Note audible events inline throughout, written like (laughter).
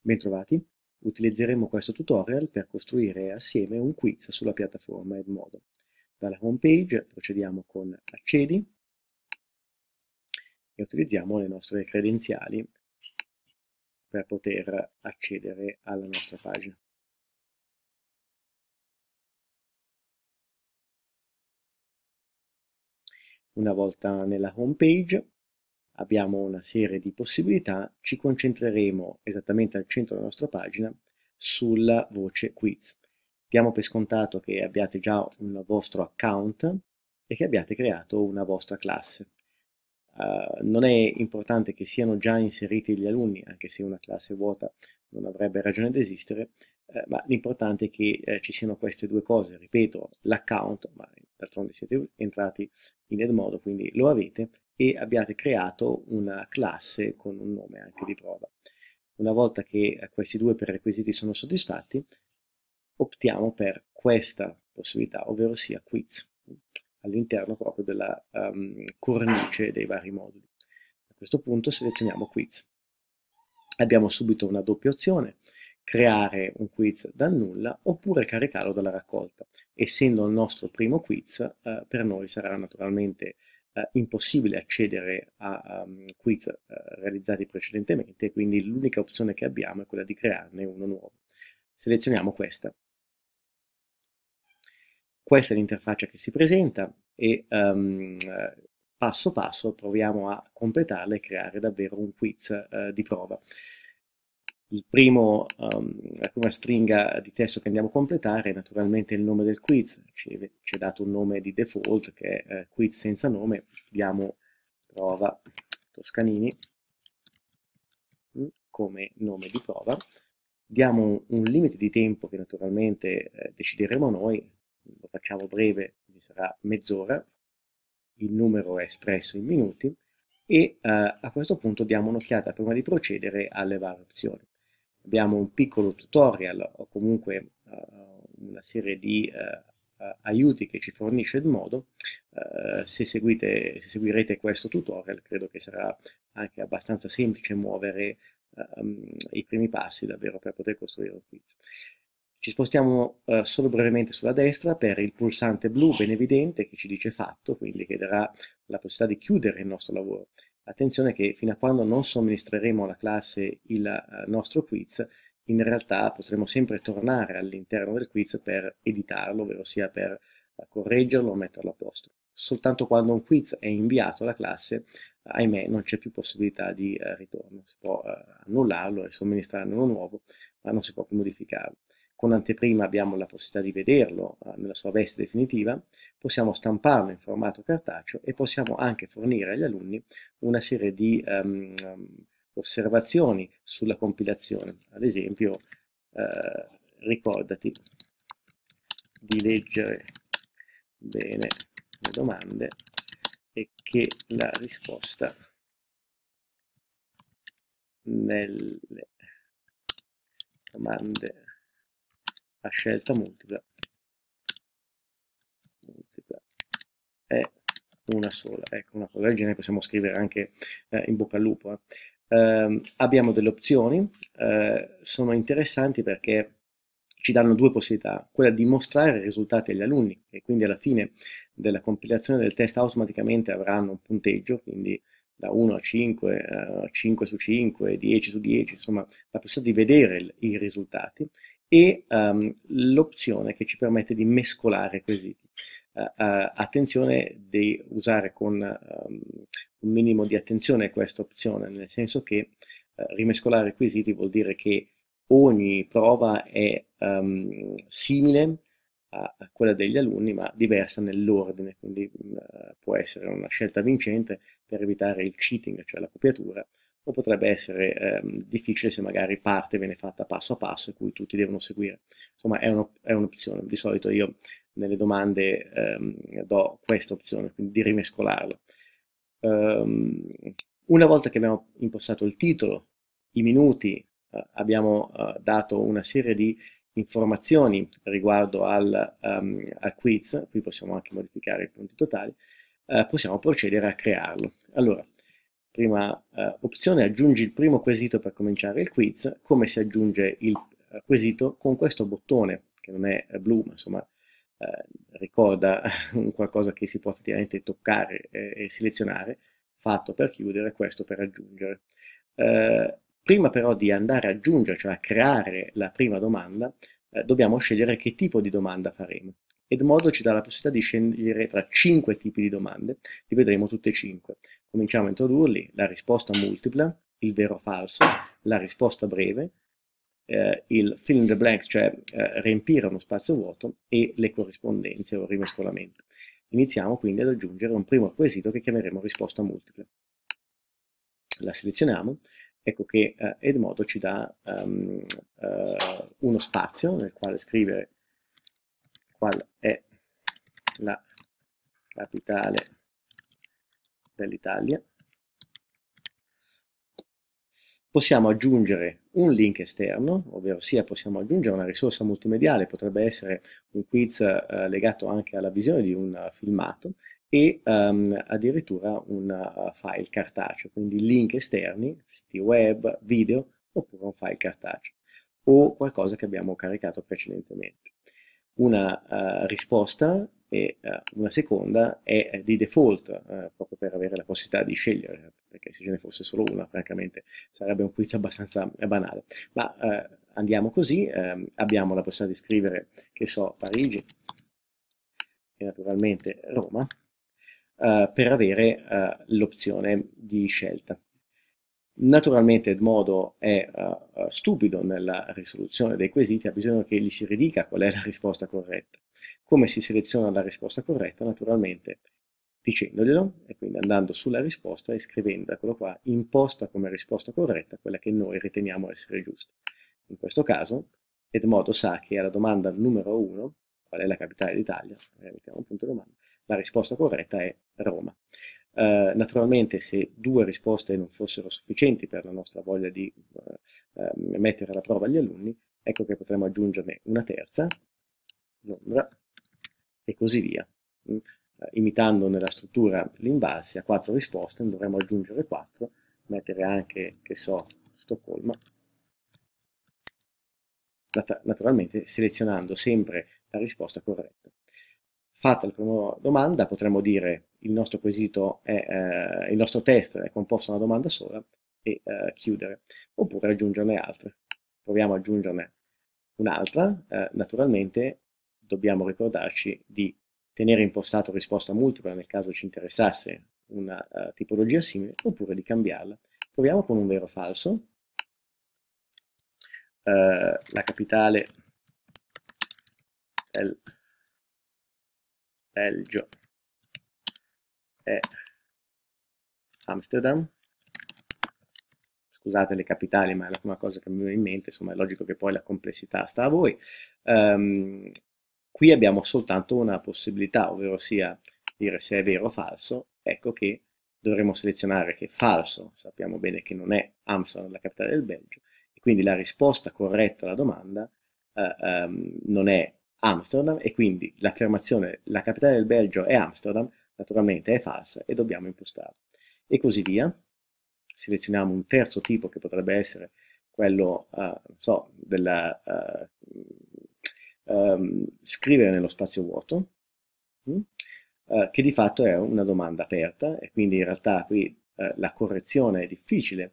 Bentrovati, utilizzeremo questo tutorial per costruire assieme un quiz sulla piattaforma Edmodo. Dalla home page procediamo con accedi e utilizziamo le nostre credenziali per poter accedere alla nostra pagina. Una volta nella home page abbiamo una serie di possibilità, ci concentreremo esattamente al centro della nostra pagina sulla voce quiz. Diamo per scontato che abbiate già un vostro account e che abbiate creato una vostra classe. Uh, non è importante che siano già inseriti gli alunni, anche se una classe vuota non avrebbe ragione di esistere, uh, ma l'importante è che uh, ci siano queste due cose. Ripeto, l'account, ma d'altronde siete entrati in Edmodo, quindi lo avete, e abbiate creato una classe con un nome anche di prova. Una volta che questi due prerequisiti sono soddisfatti, optiamo per questa possibilità, ovvero sia quiz, all'interno proprio della um, cornice dei vari moduli. A questo punto selezioniamo quiz. Abbiamo subito una doppia opzione, creare un quiz dal nulla oppure caricarlo dalla raccolta. Essendo il nostro primo quiz, eh, per noi sarà naturalmente eh, impossibile accedere a um, quiz eh, realizzati precedentemente, quindi l'unica opzione che abbiamo è quella di crearne uno nuovo. Selezioniamo questa. Questa è l'interfaccia che si presenta e um, passo passo proviamo a completarla e creare davvero un quiz uh, di prova primo, um, la prima stringa di testo che andiamo a completare è naturalmente il nome del quiz, ci, è dato un nome di default che è eh, quiz senza nome, diamo prova Toscanini. Mm, come nome di prova, diamo un limite di tempo che naturalmente eh, decideremo noi, lo facciamo breve, quindi sarà mezz'ora, il numero è espresso in minuti, e eh, a questo punto diamo un'occhiata prima di procedere alle varie opzioni abbiamo un piccolo tutorial o comunque uh, una serie di uh, aiuti che ci fornisce Edmodo. Uh, se, seguite, se seguirete questo tutorial credo che sarà anche abbastanza semplice muovere um, i primi passi davvero per poter costruire un quiz. Ci spostiamo uh, solo brevemente sulla destra per il pulsante blu ben evidente che ci dice fatto, quindi che darà la possibilità di chiudere il nostro lavoro. Attenzione che fino a quando non somministreremo alla classe il eh, nostro quiz, in realtà potremo sempre tornare all'interno del quiz per editarlo, ovvero sia per eh, correggerlo o metterlo a posto. Soltanto quando un quiz è inviato alla classe, ahimè, non c'è più possibilità di eh, ritorno. Si può annullarlo e somministrarne uno nuovo, ma non si può più modificarlo con anteprima abbiamo la possibilità di vederlo eh, nella sua veste definitiva, possiamo stamparlo in formato cartaceo e possiamo anche fornire agli alunni una serie di um, osservazioni sulla compilazione. Ad esempio, eh, ricordati di leggere bene le domande e che la risposta nelle domande a scelta multipla, multipla è una sola. Ecco, una cosa del genere possiamo scrivere anche eh, in bocca al lupo. Eh. Eh, abbiamo delle opzioni, eh, sono interessanti perché ci danno due possibilità, quella di mostrare i risultati agli alunni e quindi alla fine della compilazione del test automaticamente avranno un punteggio, quindi da 1 a 5, 5 su 5, 10 su 10, insomma la possibilità di vedere i risultati e um, l'opzione che ci permette di mescolare quesiti. Uh, uh, attenzione di usare con um, un minimo di attenzione questa opzione, nel senso che uh, rimescolare quesiti vuol dire che ogni prova è um, simile a, a, quella degli alunni, ma diversa nell'ordine, quindi può essere una scelta vincente per evitare il cheating, cioè la copiatura, o potrebbe essere ehm, difficile se magari parte viene fatta passo a passo e cui tutti devono seguire. Insomma, è, uno, è un'opzione. Di solito io nelle domande ehm, do questa opzione, quindi di rimescolarlo. Um, una volta che abbiamo impostato il titolo, i minuti, eh, abbiamo eh, dato una serie di informazioni riguardo al, um, al, quiz, qui possiamo anche modificare i punti totali, eh, possiamo procedere a crearlo. Allora, prima uh, opzione, aggiungi il primo quesito per cominciare il quiz, come si aggiunge il uh, quesito con questo bottone, che non è blu, ma insomma ricorda (laughs) un qualcosa che si può effettivamente toccare e selezionare, fatto per chiudere, questo per aggiungere. prima però di andare ad aggiungere, cioè a creare la prima domanda, dobbiamo scegliere che tipo di domanda faremo. Edmodo ci dà la possibilità di scegliere tra cinque tipi di domande, li vedremo tutte e cinque. Cominciamo a introdurli, la risposta multipla, il vero o falso, la risposta breve, eh, il fill in the blanks, cioè eh, riempire uno spazio vuoto, e le corrispondenze o rimescolamento. Iniziamo quindi ad aggiungere un primo requisito che chiameremo risposta multipla. La selezioniamo, ecco che eh, Edmodo ci dà um, uno spazio nel quale scrivere qual è la capitale dell'Italia. Possiamo aggiungere un link esterno, ovvero sia possiamo aggiungere una risorsa multimediale, potrebbe essere un quiz eh, legato anche alla visione di un uh, filmato e um, addirittura un uh, file cartaceo, quindi link esterni, siti web, video oppure un file cartaceo o qualcosa che abbiamo caricato precedentemente una uh, risposta e uh, una seconda è di default, uh, proprio per avere la possibilità di scegliere, perché se ce ne fosse solo una, francamente sarebbe un quiz abbastanza banale. Ma andiamo così, ehm, abbiamo la possibilità di scrivere, che so, Parigi e naturalmente Roma, per avere l'opzione di scelta. Naturalmente Edmodo è uh, stupido nella risoluzione dei quesiti, ha bisogno che gli si ridica qual è la risposta corretta. Come si seleziona la risposta corretta? Naturalmente dicendoglielo e quindi andando sulla risposta e scrivendo, eccolo qua, imposta come risposta corretta quella che noi riteniamo essere giusta. In questo caso Edmodo sa che alla domanda numero 1, qual è la capitale d'Italia, eh, la risposta corretta è Roma. Eh, naturalmente se due risposte non fossero sufficienti per la nostra voglia di eh, mettere alla prova gli alunni, ecco che potremmo aggiungerne una terza, Londra, e così via. Mm. Eh, imitando nella struttura l'invalsi a quattro risposte, ne dovremmo aggiungere quattro, mettere anche, che so, Stoccolma, naturalmente selezionando sempre la risposta corretta. Fatta la prima domanda, potremmo dire il nostro quesito è, eh, il nostro test è composto da una domanda sola e eh, chiudere, oppure aggiungerne altre. Proviamo ad aggiungerne un'altra, eh, naturalmente dobbiamo ricordarci di tenere impostato risposta multipla nel caso ci interessasse una uh, tipologia simile, oppure di cambiarla. Proviamo con un vero o falso. Uh, la capitale del Belgio è Amsterdam. Scusate le capitali, ma è la prima cosa che mi viene in mente, insomma è logico che poi la complessità sta a voi. Um, qui abbiamo soltanto una possibilità, ovvero sia dire se è vero o falso, ecco che dovremo selezionare che è falso, sappiamo bene che non è Amsterdam la capitale del Belgio, e quindi la risposta corretta alla domanda uh, um, non è Amsterdam e quindi l'affermazione la capitale del Belgio è Amsterdam naturalmente è falsa e dobbiamo impostarla. E così via. Selezioniamo un terzo tipo che potrebbe essere quello, uh, so, della uh, um, scrivere nello spazio vuoto, um, uh, che di fatto è una domanda aperta e quindi in realtà qui la correzione è difficile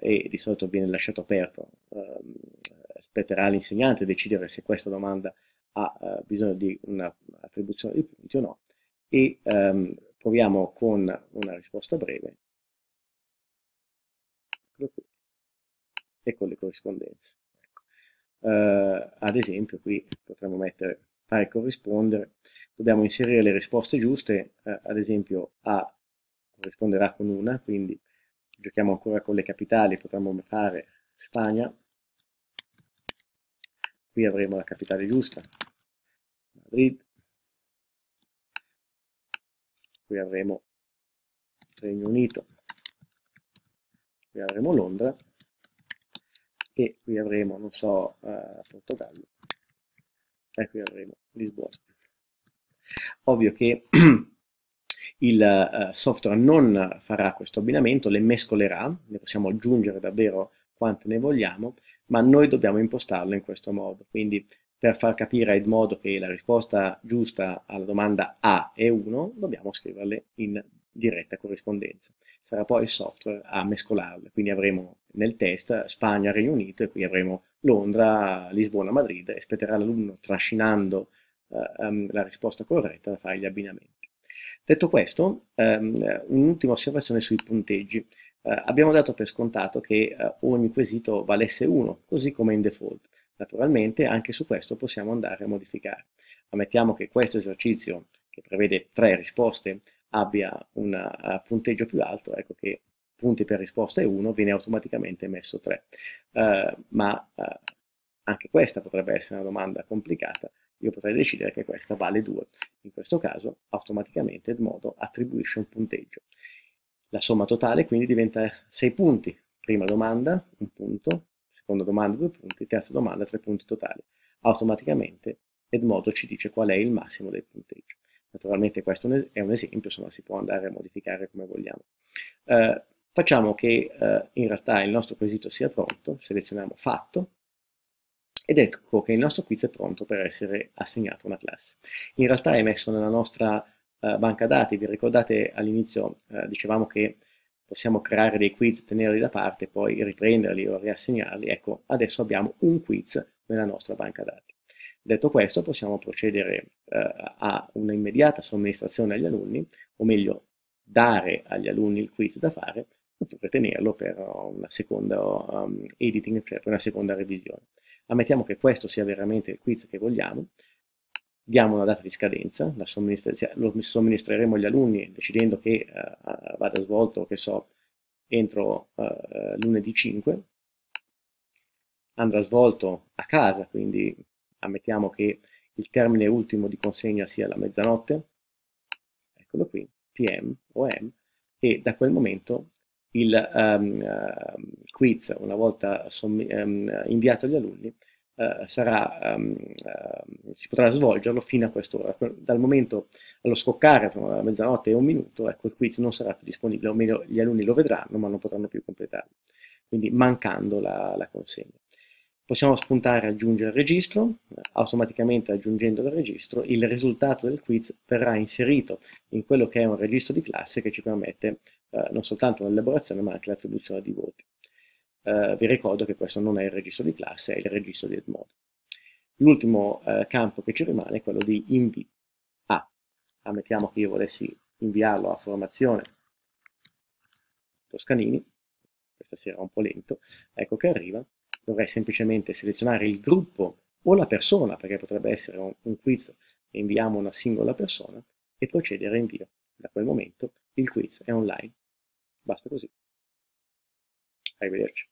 e di solito viene lasciato aperto. Ehm, spetterà all'insegnante decidere se questa domanda ha bisogno di un'attribuzione di punti o no e um, proviamo con una risposta breve e con le corrispondenze. Ecco. Uh, ad esempio qui potremmo mettere fare corrispondere, dobbiamo inserire le risposte giuste, uh, ad esempio A corrisponderà con una, quindi giochiamo ancora con le capitali, potremmo fare Spagna, qui avremo la capitale giusta, Madrid, qui avremo Regno Unito, qui avremo Londra e qui avremo, non so, uh, Portogallo e qui avremo Lisbona. Ovvio che (clears throat) Il uh, software non farà questo abbinamento, le mescolerà, ne possiamo aggiungere davvero quante ne vogliamo, ma noi dobbiamo impostarlo in questo modo. Quindi per far capire a Edmodo che la risposta giusta alla domanda A è 1, dobbiamo scriverle in diretta corrispondenza. Sarà poi il software a mescolarle, quindi avremo nel test Spagna, Regno Unito e qui avremo Londra, Lisbona, Madrid e spetterà l'alunno trascinando uh, um, la risposta corretta da fare gli abbinamenti. Detto questo, um, un'ultima osservazione sui punteggi. Uh, abbiamo dato per scontato che uh, ogni quesito valesse 1, così come in default. Naturalmente anche su questo possiamo andare a modificare. Ammettiamo che questo esercizio, che prevede tre risposte, abbia un uh, punteggio più alto, ecco che punti per risposta è 1, viene automaticamente messo 3. Uh, ma uh, anche questa potrebbe essere una domanda complicata, io potrei decidere che questa vale 2. In questo caso automaticamente Edmodo attribuisce un punteggio. La somma totale quindi diventa 6 punti. Prima domanda, un punto, seconda domanda, due punti, terza domanda, tre punti totali. Automaticamente Edmodo ci dice qual è il massimo del punteggio. Naturalmente questo è un esempio, insomma si può andare a modificare come vogliamo. Eh, facciamo che eh, in realtà il nostro quesito sia pronto, selezioniamo fatto, ed ecco che il nostro quiz è pronto per essere assegnato a una classe. In realtà è messo nella nostra eh, banca dati, vi ricordate all'inizio eh, dicevamo che possiamo creare dei quiz, tenerli da parte, poi riprenderli o riassegnarli, ecco adesso abbiamo un quiz nella nostra banca dati. Detto questo possiamo procedere eh, a un'immediata somministrazione agli alunni, o meglio dare agli alunni il quiz da fare, oppure tenerlo per una seconda um, editing, cioè per una seconda revisione. Ammettiamo che questo sia veramente il quiz che vogliamo, diamo una data di scadenza, lo somministreremo agli alunni decidendo che uh, vada svolto, che so, entro uh, lunedì 5, andrà svolto a casa, quindi ammettiamo che il termine ultimo di consegna sia la mezzanotte, eccolo qui, PM o M, e da quel momento il um, uh, quiz, una volta um, inviato agli alunni, uh, sarà, um, uh, si potrà svolgerlo fino a quest'ora. Dal momento allo scoccare, la mezzanotte e un minuto, ecco, il quiz non sarà più disponibile, o meglio gli alunni lo vedranno ma non potranno più completarlo, quindi mancando la, la consegna. Possiamo spuntare aggiungere il registro, automaticamente aggiungendo il registro il risultato del quiz verrà inserito in quello che è un registro di classe che ci permette eh, non soltanto l'elaborazione ma anche l'attribuzione di voti. Eh, vi ricordo che questo non è il registro di classe, è il registro di Edmodo. L'ultimo eh, campo che ci rimane è quello di invio. Ah, ammettiamo che io volessi inviarlo a formazione Toscanini, questa sera è un po' lento, ecco che arriva, dovrei semplicemente selezionare il gruppo o la persona, perché potrebbe essere un, un quiz e inviamo una singola persona, e procedere a invio. Da quel momento il quiz è online. Basta così. Arrivederci.